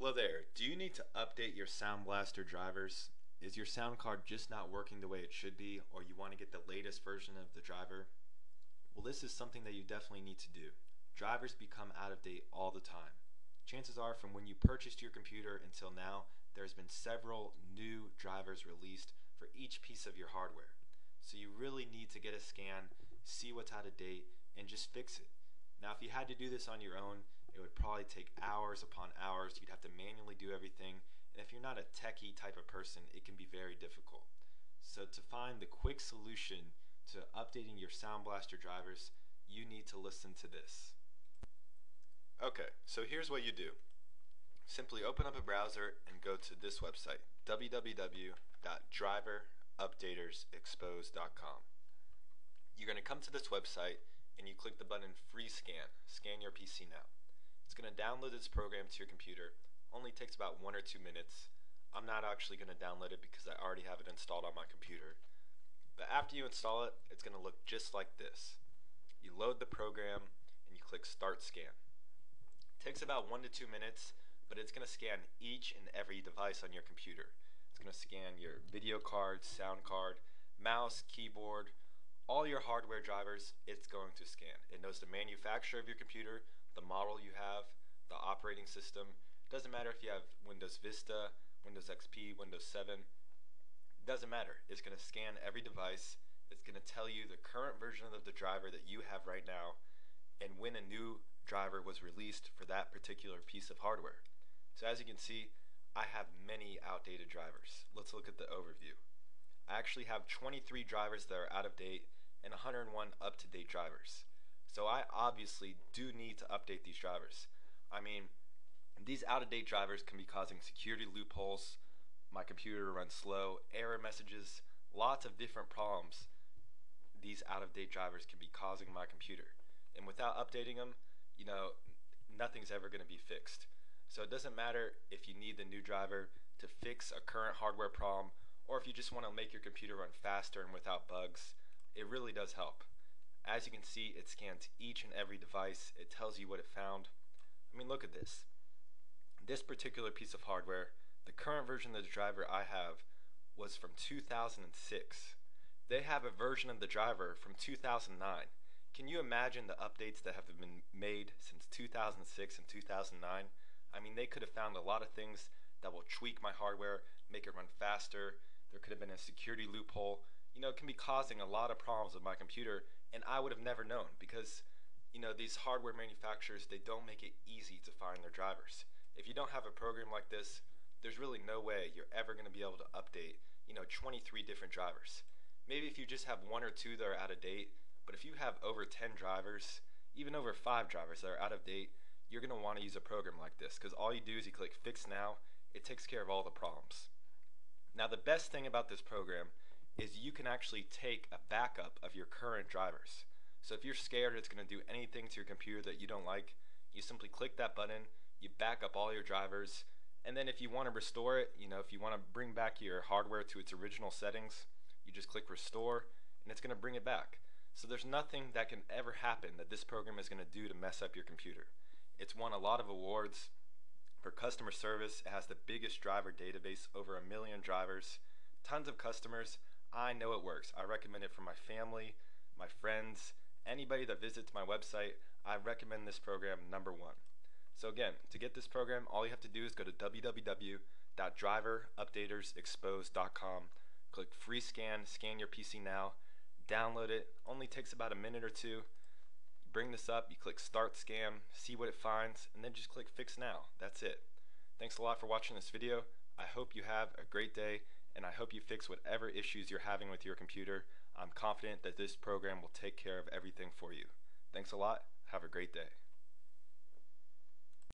Hello there. Do you need to update your Sound Blaster drivers? Is your sound card just not working the way it should be, or you want to get the latest version of the driver? Well, this is something that you definitely need to do. Drivers become out of date all the time. Chances are, from when you purchased your computer until now, there's been several new drivers released for each piece of your hardware. So you really need to get a scan, see what's out of date, and just fix it. Now, if you had to do this on your own, it would probably take hours upon hours. You'd have to manually do everything. And if you're not a techie type of person, it can be very difficult. So to find the quick solution to updating your Sound Blaster drivers, you need to listen to this. Okay, so here's what you do. Simply open up a browser and go to this website, www.driverupdatersexposed.com. You're going to come to this website and you click the button Free Scan, scan your PC now. It's going to download this program to your computer, only takes about one or two minutes. I'm not actually going to download it because I already have it installed on my computer. But after you install it, it's going to look just like this. You load the program and you click Start Scan. It takes about one to two minutes, but it's going to scan each and every device on your computer. It's going to scan your video card, sound card, mouse, keyboard, all your hardware drivers, it's going to scan. It knows the manufacturer of your computer, the model you have, the operating system. It doesn't matter if you have Windows Vista, Windows XP, Windows 7. It doesn't matter. It's going to scan every device. It's going to tell you the current version of the driver that you have right now and when a new driver was released for that particular piece of hardware. So as you can see, I have many outdated drivers. Let's look at the overview. I actually have 23 drivers that are out of date and 101 up-to-date drivers. So I obviously do need to update these drivers. I mean, these out-of-date drivers can be causing security loopholes, my computer runs slow, error messages, lots of different problems these out-of-date drivers can be causing my computer. And without updating them, you know, nothing's ever going to be fixed. So it doesn't matter if you need the new driver to fix a current hardware problem or if you just want to make your computer run faster and without bugs, it really does help. As you can see, it scans each and every device. It tells you what it found. I mean, look at this. This particular piece of hardware, the current version of the driver I have was from 2006. They have a version of the driver from 2009. Can you imagine the updates that have been made since 2006 and 2009? I mean, they could have found a lot of things that will tweak my hardware, make it run faster. There could have been a security loophole you know, it can be causing a lot of problems with my computer, and I would have never known because, you know, these hardware manufacturers, they don't make it easy to find their drivers. If you don't have a program like this, there's really no way you're ever going to be able to update, you know, 23 different drivers. Maybe if you just have one or two that are out of date, but if you have over 10 drivers, even over five drivers that are out of date, you're going to want to use a program like this because all you do is you click fix now, it takes care of all the problems. Now the best thing about this program is you can actually take a backup of your current drivers. So if you're scared it's going to do anything to your computer that you don't like, you simply click that button, you back up all your drivers, and then if you want to restore it, you know, if you want to bring back your hardware to its original settings, you just click restore and it's going to bring it back. So there's nothing that can ever happen that this program is going to do to mess up your computer. It's won a lot of awards for customer service. It has the biggest driver database, over a million drivers, tons of customers, I know it works. I recommend it for my family, my friends, anybody that visits my website. I recommend this program number one. So again, to get this program, all you have to do is go to www.driverupdatersexposed.com, click free scan, scan your PC now, download it, only takes about a minute or two. Bring this up, you click start scan, see what it finds, and then just click fix now. That's it. Thanks a lot for watching this video. I hope you have a great day and I hope you fix whatever issues you're having with your computer. I'm confident that this program will take care of everything for you. Thanks a lot. Have a great day.